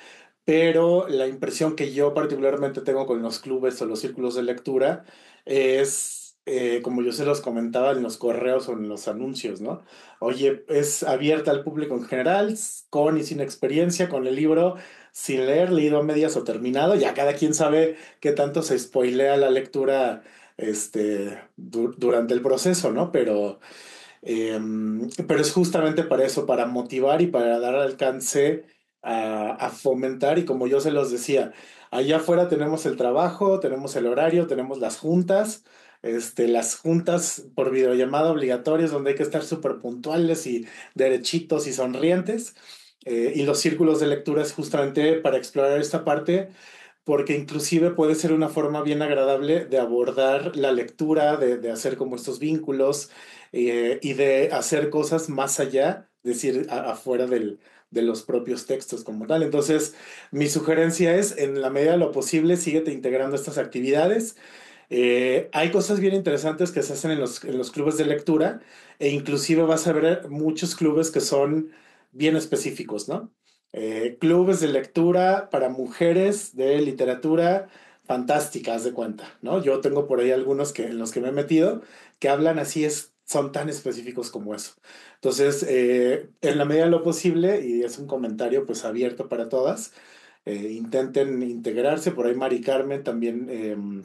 pero la impresión que yo particularmente tengo con los clubes o los círculos de lectura es eh, como yo se los comentaba en los correos o en los anuncios, ¿no? Oye, es abierta al público en general, con y sin experiencia, con el libro sin leer, leído a medias o terminado, ya cada quien sabe qué tanto se spoilea la lectura este, durante el proceso, ¿no? Pero, em, pero es justamente para eso, para motivar y para dar alcance a, a fomentar, y como yo se los decía, allá afuera tenemos el trabajo, tenemos el horario, tenemos las juntas, este, las juntas por videollamada obligatorias donde hay que estar súper puntuales y derechitos y sonrientes. Eh, y los círculos de lectura es justamente para explorar esta parte porque inclusive puede ser una forma bien agradable de abordar la lectura, de, de hacer como estos vínculos eh, y de hacer cosas más allá, decir, afuera del, de los propios textos como tal. Entonces, mi sugerencia es, en la medida de lo posible, síguete integrando estas actividades. Eh, hay cosas bien interesantes que se hacen en los, en los clubes de lectura e inclusive vas a ver muchos clubes que son bien específicos, ¿no? Eh, clubes de lectura para mujeres de literatura fantásticas de cuenta, ¿no? Yo tengo por ahí algunos que, en los que me he metido que hablan así, es, son tan específicos como eso. Entonces, eh, en la medida de lo posible, y es un comentario pues abierto para todas, intenten integrarse, por ahí Mari Carmen también em,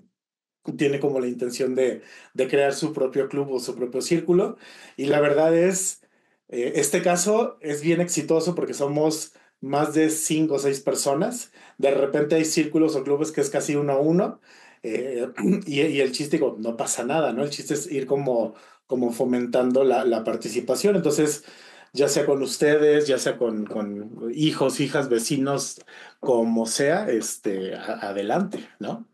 tiene como la intención de, de, crear su propio club o su propio círculo. Y la verdad es, eh, este caso es bien exitoso porque somos más de cinco o seis personas. De repente hay círculos o clubes que es casi uno a uno. Eh, y, y, el chiste, digo, no pasa nada, ¿no? El chiste es ir como, como fomentando la, participación. Entonces, ya sea con ustedes, ya sea con, con hijos, hijas, vecinos, como sea, este, adelante, ¿no?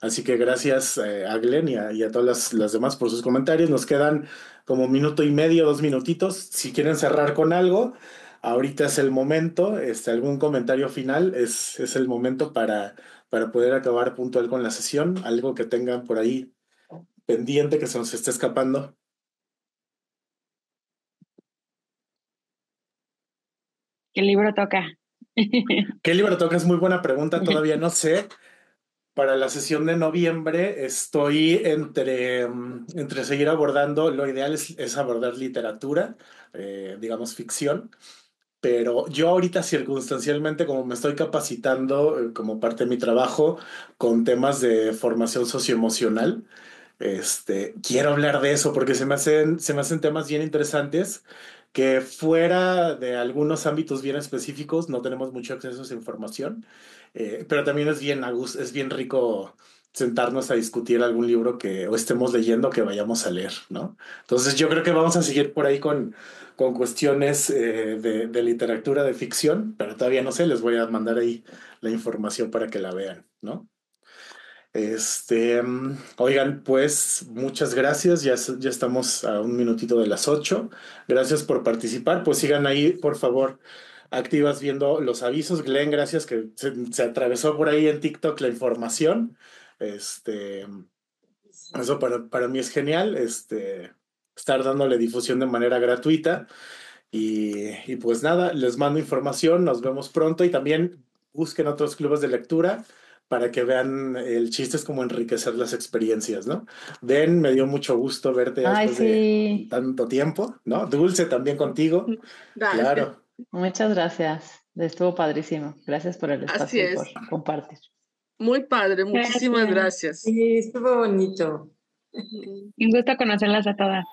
Así que gracias eh, a Glenn y a, todas las, demás por sus comentarios. Nos quedan como minuto y medio, dos minutitos. Si quieren cerrar con algo, ahorita es el momento. Este, algún comentario final es, es el momento para, para poder acabar puntual con la sesión. Algo que tengan por ahí pendiente que se nos esté escapando. ¿Qué libro toca? ¿Qué libro toca? Es muy buena pregunta, todavía no sé para la sesión de noviembre estoy entre, mm, entre seguir abordando, lo ideal es, abordar literatura, eh, digamos ficción, pero yo ahorita circunstancialmente como me estoy capacitando eh, como parte de mi trabajo con temas de formación socioemocional, este, quiero hablar de eso porque se me hacen, se me hacen temas bien interesantes que fuera de algunos ámbitos bien específicos no tenemos mucho acceso a esa información eh, pero también es bien, es bien rico sentarnos a discutir algún libro que o estemos leyendo que vayamos a leer, ¿no? Entonces yo creo que vamos a seguir por ahí con, con cuestiones eh, de, de, literatura, de ficción, pero todavía no sé, les voy a mandar ahí la información para que la vean, ¿no? Este, oigan, pues muchas gracias. Ya, ya estamos a un minutito de las ocho. Gracias por participar. Pues sigan ahí, por favor, activas viendo los avisos. Glenn, gracias que se, atravesó por ahí en TikTok la información. Este, eso para, para mí es genial. Este, estar dándole difusión de manera gratuita. Y, y pues nada, les mando información. Nos vemos pronto y también busquen otros clubes de lectura para que vean el chiste es como enriquecer las experiencias, ¿no? Den, me dio mucho gusto verte después de tanto tiempo, ¿no? Dulce también contigo. Claro. Muchas gracias. Estuvo padrísimo. Gracias por el espacio y por compartir. Muy padre, muchísimas gracias. Sí, estuvo bonito. Un gusto conocerlas a todas.